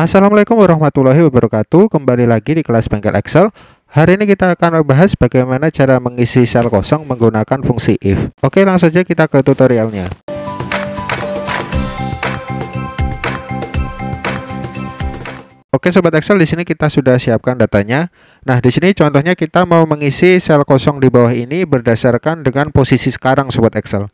Assalamualaikum warahmatullahi wabarakatuh. Kembali lagi di kelas bengkel Excel. Hari ini kita akan membahas bagaimana cara mengisi sel kosong menggunakan fungsi if. Oke langsung saja kita ke tutorialnya. Oke sobat Excel di sini kita sudah siapkan datanya. Nah di sini contohnya kita mau mengisi sel kosong di bawah ini berdasarkan dengan posisi sekarang sobat Excel.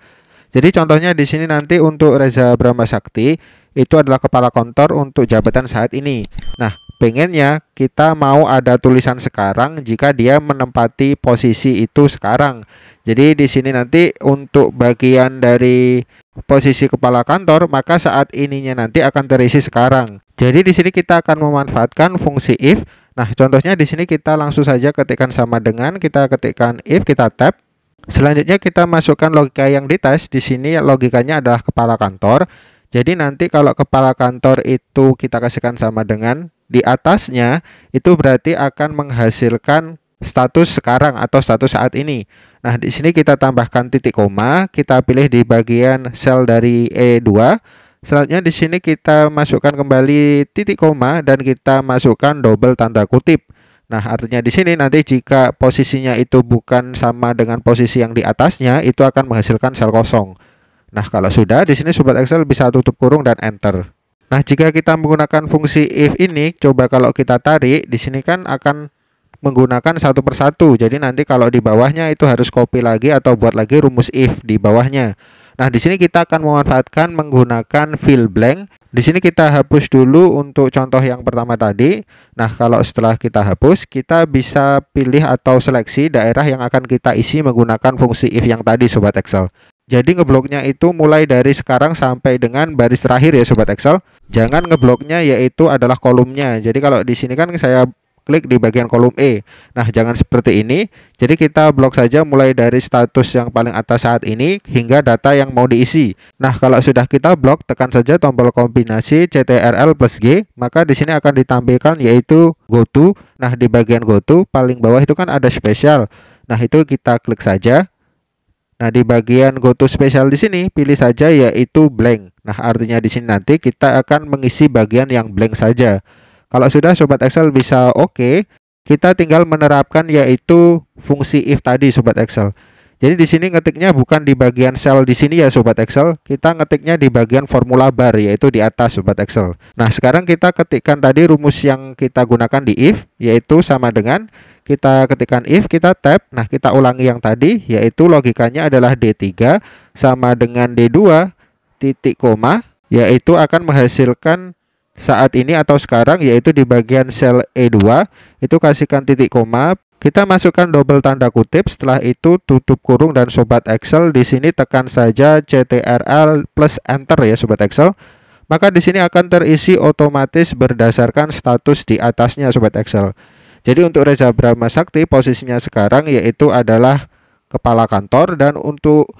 Jadi contohnya di sini nanti untuk Reza Brahma Sakti itu adalah kepala kantor untuk jabatan saat ini. Nah, pengennya kita mau ada tulisan sekarang jika dia menempati posisi itu sekarang. Jadi di sini nanti untuk bagian dari posisi kepala kantor, maka saat ininya nanti akan terisi sekarang. Jadi di sini kita akan memanfaatkan fungsi if. Nah, contohnya di sini kita langsung saja ketikkan sama dengan kita ketikkan if, kita tab Selanjutnya kita masukkan logika yang dites. Di sini logikanya adalah kepala kantor. Jadi nanti kalau kepala kantor itu kita kasihkan sama dengan di atasnya itu berarti akan menghasilkan status sekarang atau status saat ini. Nah, di sini kita tambahkan titik koma, kita pilih di bagian sel dari E2. Selanjutnya di sini kita masukkan kembali titik koma dan kita masukkan double tanda kutip. Nah, artinya di sini nanti jika posisinya itu bukan sama dengan posisi yang di atasnya, itu akan menghasilkan sel kosong. Nah, kalau sudah, di sini Sobat Excel bisa tutup kurung dan enter. Nah, jika kita menggunakan fungsi if ini, coba kalau kita tarik, di sini kan akan menggunakan satu persatu. Jadi nanti kalau di bawahnya itu harus copy lagi atau buat lagi rumus if di bawahnya. Nah, di sini kita akan memanfaatkan menggunakan fill blank di sini kita hapus dulu untuk contoh yang pertama tadi. Nah, kalau setelah kita hapus, kita bisa pilih atau seleksi daerah yang akan kita isi menggunakan fungsi if yang tadi Sobat Excel. Jadi ngebloknya itu mulai dari sekarang sampai dengan baris terakhir ya Sobat Excel. Jangan ngebloknya yaitu adalah kolomnya. Jadi kalau di sini kan saya klik di bagian kolom E. Nah, jangan seperti ini. Jadi kita blok saja mulai dari status yang paling atas saat ini hingga data yang mau diisi. Nah, kalau sudah kita blok, tekan saja tombol kombinasi CTRL plus G, maka di sini akan ditampilkan yaitu go to. Nah, di bagian go to paling bawah itu kan ada spesial. Nah, itu kita klik saja. Nah, di bagian go to spesial di sini pilih saja yaitu blank. Nah, artinya di sini nanti kita akan mengisi bagian yang blank saja. Kalau sudah Sobat Excel bisa oke, okay, kita tinggal menerapkan yaitu fungsi if tadi Sobat Excel. Jadi di sini ngetiknya bukan di bagian sel di sini ya Sobat Excel, kita ngetiknya di bagian formula bar yaitu di atas Sobat Excel. Nah sekarang kita ketikkan tadi rumus yang kita gunakan di if yaitu sama dengan kita ketikkan if, kita tab, nah kita ulangi yang tadi yaitu logikanya adalah D3 sama dengan D2 titik koma yaitu akan menghasilkan saat ini atau sekarang yaitu di bagian sel E2 itu kasihkan titik koma. Kita masukkan double tanda kutip. Setelah itu tutup kurung dan sobat Excel. Di sini tekan saja CTRL plus enter ya sobat Excel. Maka di sini akan terisi otomatis berdasarkan status di atasnya sobat Excel jadi untuk Reza Brahma Sakti posisinya sekarang yaitu adalah kepala kantor dan untuk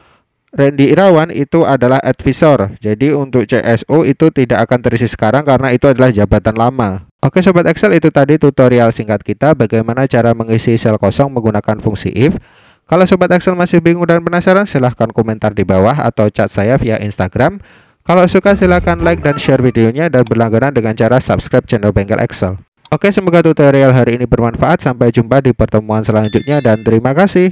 Randy Irawan itu adalah advisor. Jadi untuk CSO itu tidak akan terisi sekarang karena itu adalah jabatan lama. Oke Sobat Excel itu tadi tutorial singkat kita bagaimana cara mengisi sel kosong menggunakan fungsi if. Kalau Sobat Excel masih bingung dan penasaran silahkan komentar di bawah atau chat saya via Instagram. Kalau suka silahkan like dan share videonya dan berlangganan dengan cara subscribe channel Bengkel Excel. Oke semoga tutorial hari ini bermanfaat. Sampai jumpa di pertemuan selanjutnya dan terima kasih.